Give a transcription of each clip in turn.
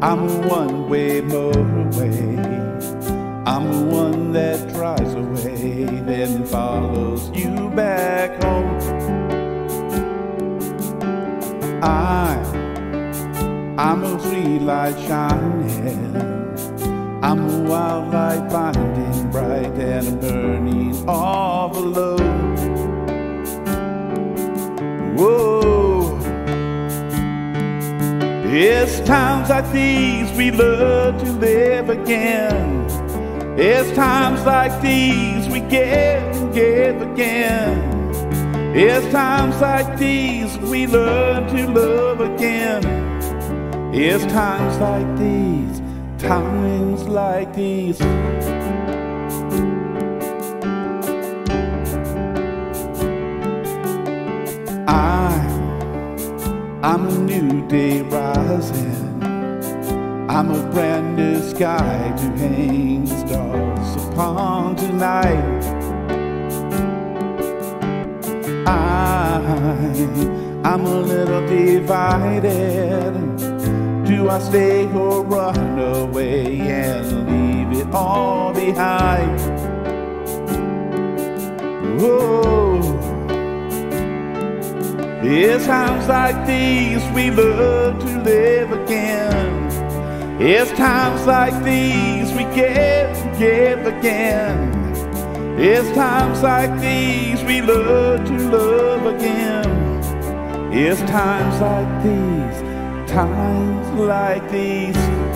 I'm a one-way motorway. I'm the one that drives away, then follows you back home. I, I'm a street light shining. I'm a wild light It's times like these we learn to live again. It's times like these we give and give again. It's times like these we learn to love again. It's times like these, times like these. I'm, a new day rising. I'm a brand new sky to hang the stars upon tonight. I, I'm a little divided. Do I stay or run away and leave it all behind? Whoa. It's times like these we learn to live again. It's times like these we give and give again. It's times like these we learn to love again. It's times like these, times like these.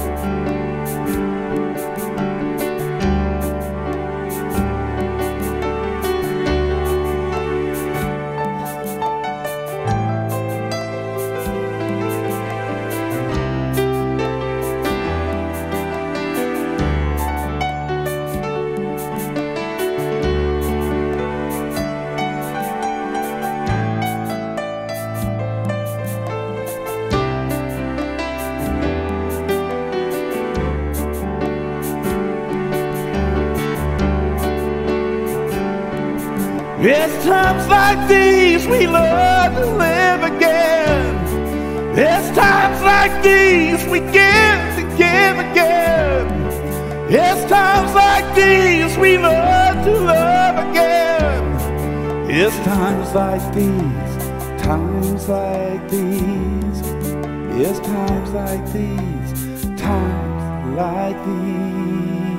It's times like these we learn to live again. It's times like these we give to give again. It's times like these we learn to love again. It's times like these, times like these. It's times like these, times like these.